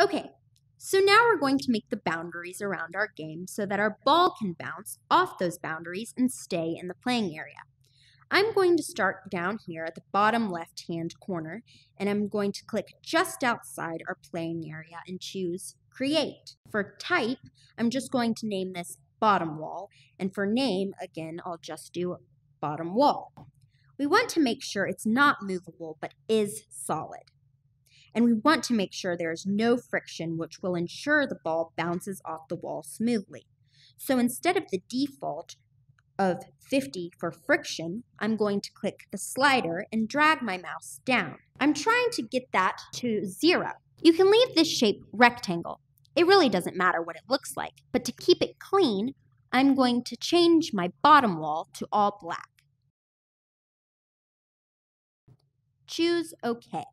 Okay, so now we're going to make the boundaries around our game so that our ball can bounce off those boundaries and stay in the playing area. I'm going to start down here at the bottom left hand corner and I'm going to click just outside our playing area and choose create. For type, I'm just going to name this bottom wall and for name, again, I'll just do bottom wall. We want to make sure it's not movable but is solid. And we want to make sure there is no friction which will ensure the ball bounces off the wall smoothly. So instead of the default, of 50 for friction, I'm going to click the slider and drag my mouse down. I'm trying to get that to zero. You can leave this shape rectangle. It really doesn't matter what it looks like, but to keep it clean, I'm going to change my bottom wall to all black. Choose OK.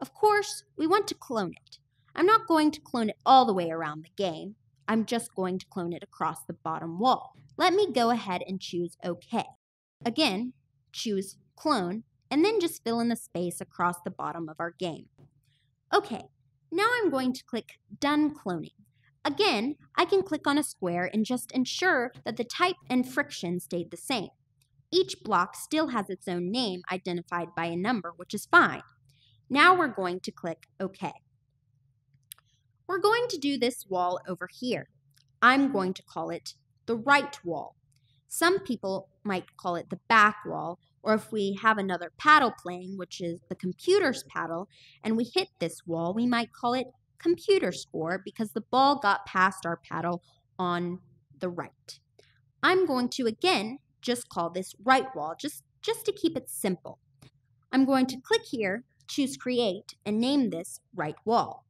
Of course, we want to clone it. I'm not going to clone it all the way around the game. I'm just going to clone it across the bottom wall. Let me go ahead and choose OK. Again, choose Clone, and then just fill in the space across the bottom of our game. Okay, now I'm going to click Done Cloning. Again, I can click on a square and just ensure that the type and friction stayed the same. Each block still has its own name identified by a number, which is fine. Now we're going to click OK. We're going to do this wall over here. I'm going to call it the right wall. Some people might call it the back wall, or if we have another paddle playing, which is the computer's paddle, and we hit this wall, we might call it computer score because the ball got past our paddle on the right. I'm going to again just call this right wall, just, just to keep it simple. I'm going to click here, choose create, and name this right wall.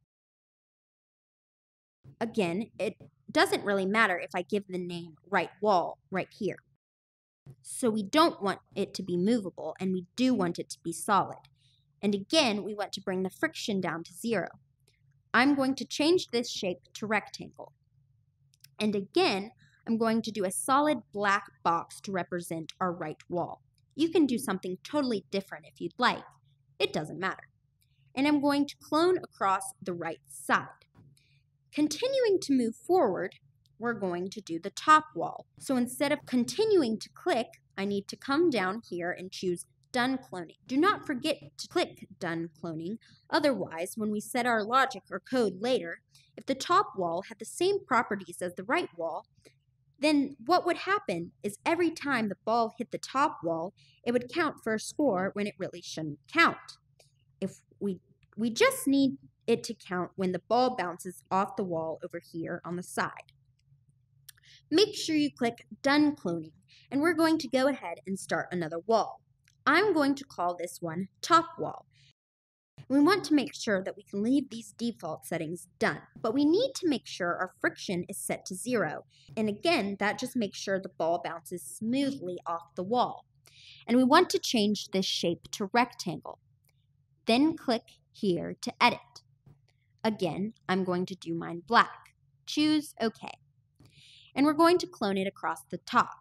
Again, it doesn't really matter if I give the name right wall right here. So we don't want it to be movable and we do want it to be solid. And again, we want to bring the friction down to zero. I'm going to change this shape to rectangle. And again, I'm going to do a solid black box to represent our right wall. You can do something totally different if you'd like. It doesn't matter. And I'm going to clone across the right side. Continuing to move forward, we're going to do the top wall. So instead of continuing to click, I need to come down here and choose Done Cloning. Do not forget to click Done Cloning, otherwise when we set our logic or code later, if the top wall had the same properties as the right wall, then what would happen is every time the ball hit the top wall, it would count for a score when it really shouldn't count. If we we just need it to count when the ball bounces off the wall over here on the side. Make sure you click Done Cloning, and we're going to go ahead and start another wall. I'm going to call this one Top Wall. We want to make sure that we can leave these default settings done, but we need to make sure our friction is set to zero. And again, that just makes sure the ball bounces smoothly off the wall. And we want to change this shape to rectangle. Then click here to edit. Again, I'm going to do mine black. Choose OK. And we're going to clone it across the top.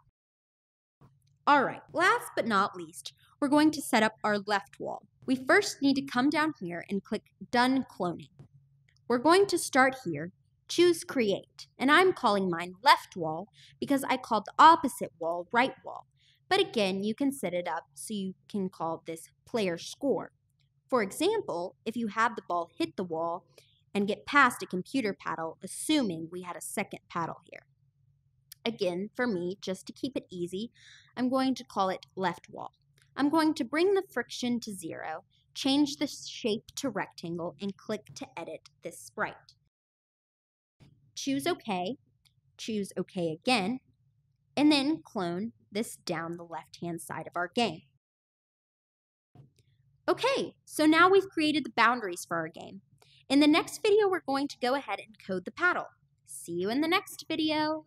Alright, last but not least, we're going to set up our left wall. We first need to come down here and click Done Cloning. We're going to start here, choose Create, and I'm calling mine left wall because I called the opposite wall right wall. But again, you can set it up so you can call this player score. For example, if you have the ball hit the wall and get past a computer paddle, assuming we had a second paddle here. Again, for me, just to keep it easy, I'm going to call it left wall. I'm going to bring the friction to zero, change the shape to rectangle, and click to edit this sprite. Choose OK, choose OK again, and then clone this down the left-hand side of our game. Okay, so now we've created the boundaries for our game. In the next video, we're going to go ahead and code the paddle. See you in the next video.